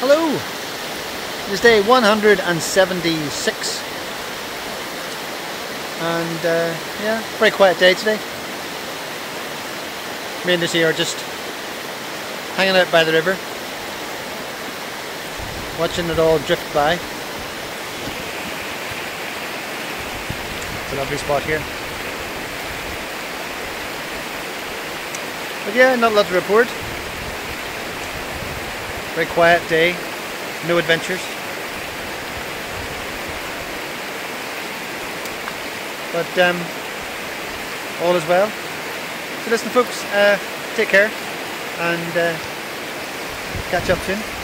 Hello! It is day 176 and uh, yeah, very quiet day today. Me and Lucy are just hanging out by the river watching it all drift by. It's a lovely spot here. But yeah, not a lot to report. Very quiet day, no adventures. But um, all is well. So listen folks, uh, take care and uh, catch up soon.